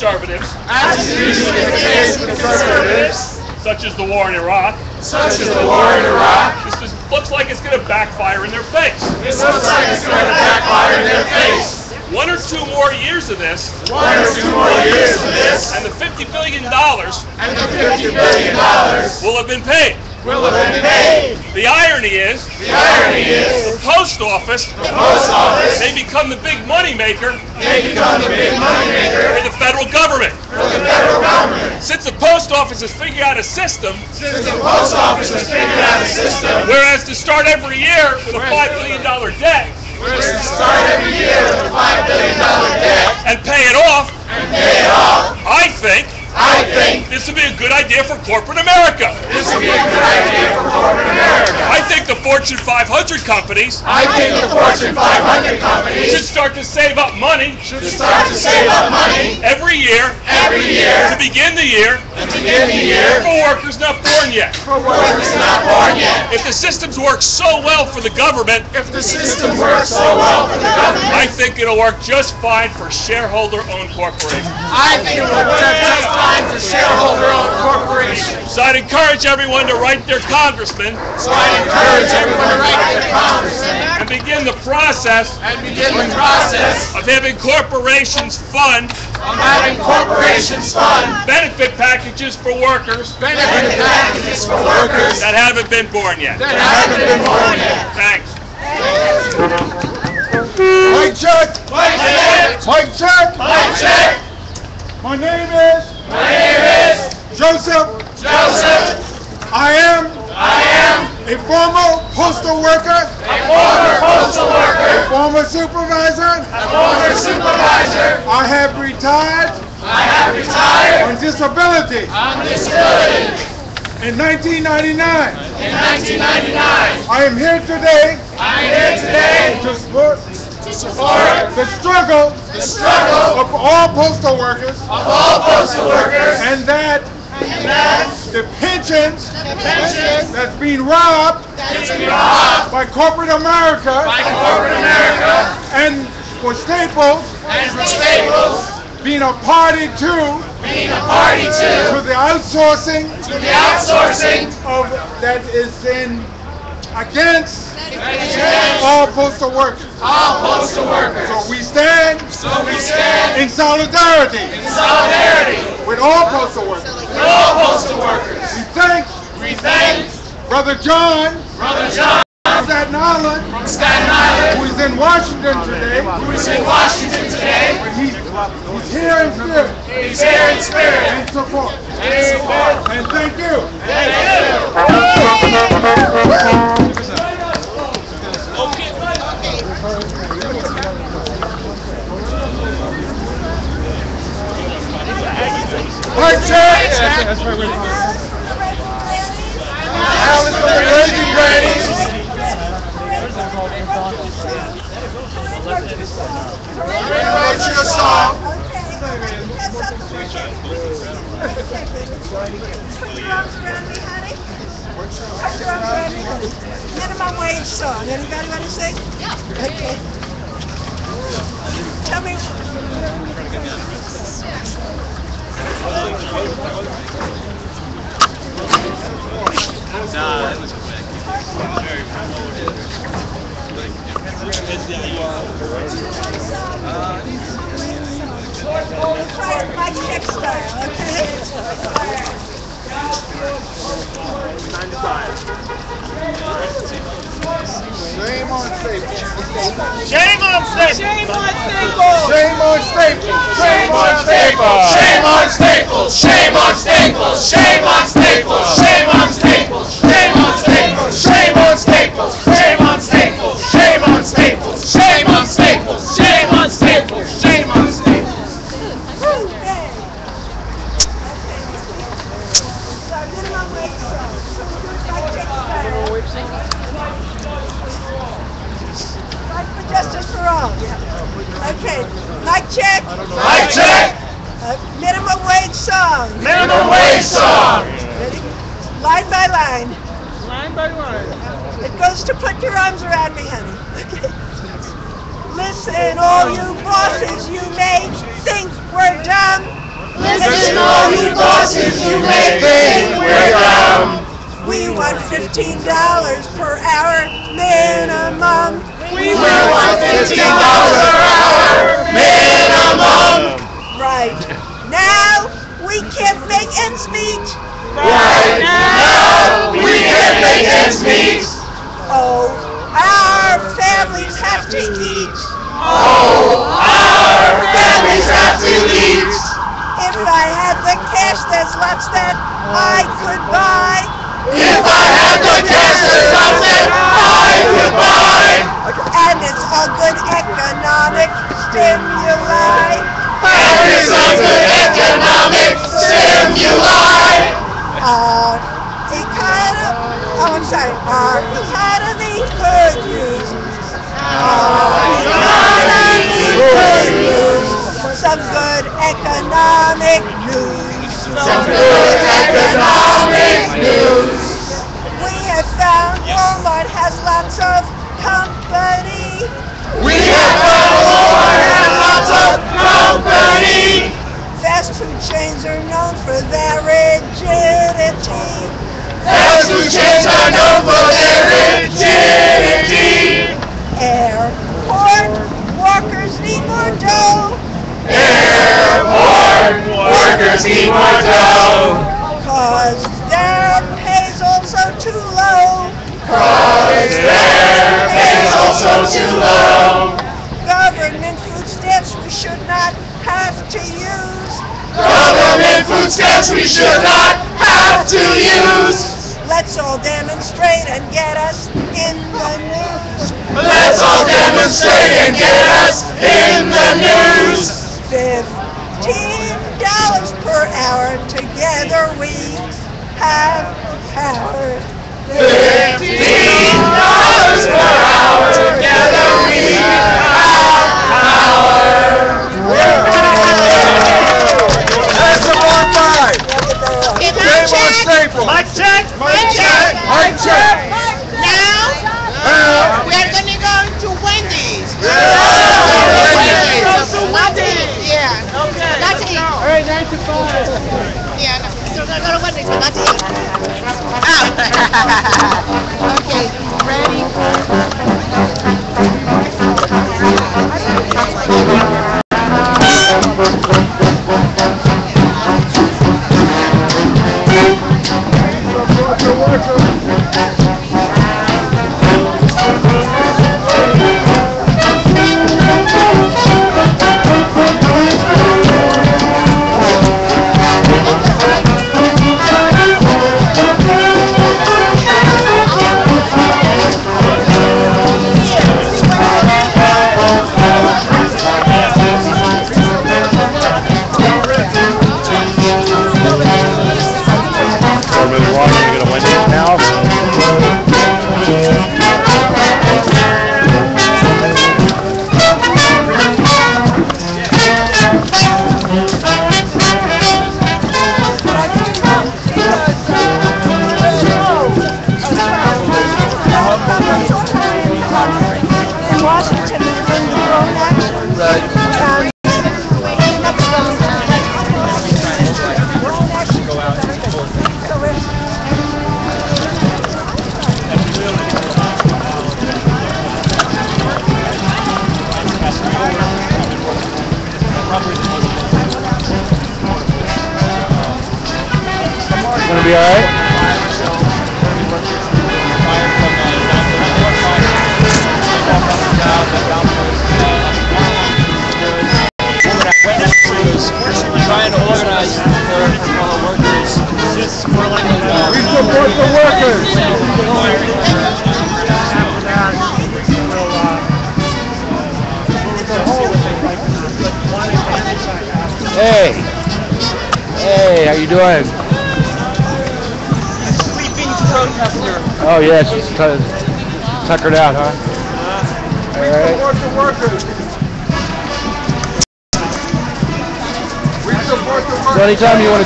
Speaker 6: conservatives,
Speaker 11: As is usually the case with conservatives,
Speaker 6: such as the war in Iraq,
Speaker 11: such as the war in Iraq,
Speaker 6: this is, looks like it's going to backfire in their face.
Speaker 11: this looks like it's going to backfire in their face.
Speaker 6: One or two more years of this,
Speaker 11: One or two more years of this,
Speaker 6: and the $50 billion
Speaker 11: and the $50 billion
Speaker 6: will have been paid.
Speaker 11: will have been paid.
Speaker 6: The irony is,
Speaker 11: The irony is,
Speaker 6: the post office
Speaker 11: the post office
Speaker 6: may become the big money maker
Speaker 11: may become the big moneymaker
Speaker 6: for the federal government.
Speaker 11: for the federal government.
Speaker 6: Since the post office has figured out a system,
Speaker 11: Since the post office has figured out a system.
Speaker 6: Whereas to start every year with a $5 billion debt.
Speaker 11: Where to start every year with a $5 billion debt.
Speaker 6: And pay it off,
Speaker 11: and pay it off,
Speaker 6: I think
Speaker 11: I think
Speaker 6: this would be a good idea for corporate America.
Speaker 11: this would be a good idea for corporate America.
Speaker 6: I think the Fortune 500 companies
Speaker 11: I think the Fortune 500 companies should
Speaker 6: start to save up money
Speaker 11: should start to save up money
Speaker 6: every year
Speaker 11: every year
Speaker 6: to begin the year
Speaker 11: to begin the year
Speaker 6: for workers not born yet.
Speaker 11: for workers not born yet.
Speaker 6: If the systems work so well for the government,
Speaker 11: If the systems work so well for the government,
Speaker 6: I think it'll work just fine for shareholder-owned corporations.
Speaker 11: I think it would work just fine for shareholder-owned corporations.
Speaker 6: So I'd encourage everyone to write their congressman
Speaker 11: So I encourage everyone to write their congressman
Speaker 6: and begin the process
Speaker 11: and begin the process
Speaker 6: of having corporations fund
Speaker 11: of having corporations fund
Speaker 6: benefit packages for workers
Speaker 11: benefit packages for workers
Speaker 6: that haven't been born yet.
Speaker 11: that haven't been born yet.
Speaker 6: Thanks.
Speaker 14: Mic check.
Speaker 11: Mic check.
Speaker 14: Mic check.
Speaker 11: Mic check.
Speaker 14: My name is
Speaker 11: My name is
Speaker 14: Joseph.
Speaker 11: Joseph.
Speaker 14: I am
Speaker 11: I am
Speaker 14: a former postal worker,
Speaker 11: a former postal worker, A
Speaker 14: former supervisor.
Speaker 11: a former supervisor.
Speaker 14: I have retired
Speaker 11: I have retired
Speaker 14: on disability
Speaker 11: on disability
Speaker 14: in 1999.
Speaker 11: in 1999.
Speaker 14: I am here today
Speaker 11: I am here today
Speaker 14: to support
Speaker 11: to support
Speaker 14: the struggle
Speaker 11: the struggle
Speaker 14: of all postal workers
Speaker 11: of all postal workers
Speaker 14: and that
Speaker 11: and that
Speaker 14: the pensions
Speaker 11: the pensions
Speaker 14: that's being robbed
Speaker 11: is being robbed
Speaker 14: by corporate America
Speaker 11: by corporate America
Speaker 14: and for Staples
Speaker 11: and for Staples
Speaker 14: being a party to
Speaker 11: being a party
Speaker 14: to
Speaker 11: to
Speaker 14: the outsourcing
Speaker 11: to the outsourcing
Speaker 14: of that is in against
Speaker 11: against
Speaker 14: all postal workers.
Speaker 11: all postal workers.
Speaker 14: So we stand
Speaker 11: So we stand
Speaker 14: in solidarity
Speaker 11: in solidarity
Speaker 14: with all postal workers.
Speaker 11: with all postal workers.
Speaker 14: We thank
Speaker 11: We thank
Speaker 14: Brother John
Speaker 11: Brother John
Speaker 14: Staten Island,
Speaker 11: from Staten Island,
Speaker 14: who is in Washington today.
Speaker 11: who is in Washington today.
Speaker 14: He's, he's here in spirit
Speaker 11: He's here in spirit
Speaker 14: and support.
Speaker 11: and support.
Speaker 14: And thank you.
Speaker 11: Thank you.
Speaker 14: Mic check. Alice from the Raging Grannies. What's your song?
Speaker 7: Put your arms around me, honey. Put your arms around me. Minimum wage song. Anybody want to sing? Yeah. Okay. Tell me. Try it Mic Check style, okay?
Speaker 14: Shame on Staples.
Speaker 6: Shame on Staples!
Speaker 11: Shame on Staples!
Speaker 14: Shame on Staples.
Speaker 11: Shame on Staples! Shame on Staples! Shame on Staples! Shame on Staples! Shame on
Speaker 7: song.
Speaker 14: Minimum song.
Speaker 7: Ready? Line by line.
Speaker 11: Line by line.
Speaker 7: It goes to put your arms around me, honey. Okay. Listen, all you bosses, you may think we're dumb.
Speaker 14: Listen, all you bosses, you may think we're dumb.
Speaker 7: We want fifteen dollars per hour minimum.
Speaker 14: We want fifteen dollars per hour minimum.
Speaker 7: Right. Now, we can't make ends meet.
Speaker 14: Right now, we can't make ends meet.
Speaker 7: Oh, our families have to eat.
Speaker 14: Oh, our families have to eat.
Speaker 7: If I had the cash, there's lots that I could buy.
Speaker 14: If I had the cash, there's lots that I could buy.
Speaker 7: And it's a good economic stimuli.
Speaker 14: And it's a good economic stimuli.
Speaker 7: Our economy, sorry, our economy could use, our economy could use some good economic news.
Speaker 14: Some good economic news.
Speaker 7: We have found Walmart has lots of company.
Speaker 14: We have found Walmart has lots of company.
Speaker 7: Fast food chains are known for their rigidity.
Speaker 14: Food chains are known for their rigidity.
Speaker 7: Airport workers need more dough.
Speaker 14: Airport workers need more dough.
Speaker 7: Cause their pay's also too low.
Speaker 14: Cause their pay's also too low.
Speaker 7: Government food stamps we should not have to use.
Speaker 14: Government food stamps we should not have to use.
Speaker 7: Let's all demonstrate and get us in the news.
Speaker 14: Let's all demonstrate and get us in the news.
Speaker 7: Fifteen dollars per hour. Together we have power.
Speaker 14: Fifteen
Speaker 11: Mic
Speaker 1: check. Now,
Speaker 11: Now,
Speaker 1: we are gonna go to Wendy's.
Speaker 11: Wendy's.
Speaker 1: Go to Wendy's. Yeah. Okay. Not to eat.
Speaker 11: All right, nine to five.
Speaker 1: Yeah, no. So go go to Wendy's, not to eat. Okay,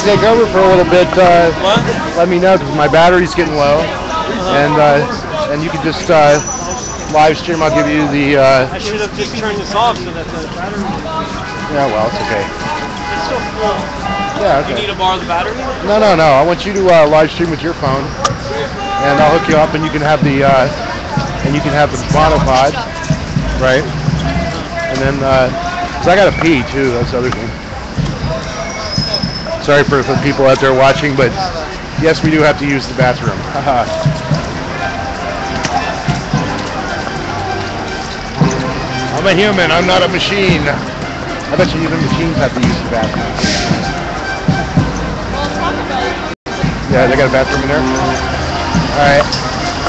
Speaker 2: take over for a little bit, uh, let me know because my battery's getting low, and uh, and you can just uh, live stream. I'll give you the. Uh,
Speaker 1: I should have just turned this off so that the battery.
Speaker 2: yeah, well, it's okay.
Speaker 1: It's still full.
Speaker 2: Yeah, Okay.
Speaker 1: You need to borrow the battery?
Speaker 2: No, no, no. I want you to uh, live stream with your phone, and I'll hook you up, and you can have the uh, and you can have the monopod, right? And then, uh 'cause I got to pee too. That's the other thing. Sorry for the people out there watching, but yes, we do have to use the bathroom. I'm a human. I'm not a machine. I bet you even machines have to use the bathroom. Yeah, they got a bathroom in there. All right.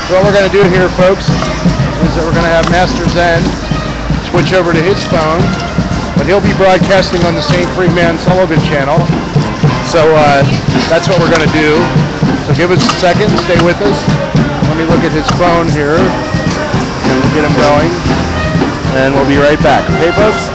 Speaker 2: So what we're going to do here, folks, is that we're going to have Master Zen switch over to his phone, but he'll be broadcasting on the St. Freeman Sullivan channel. So uh, that's what we're going to do. So give us a second. Stay with us. Let me look at his phone here, and we'll get him going, and we'll be right back. Okay, folks?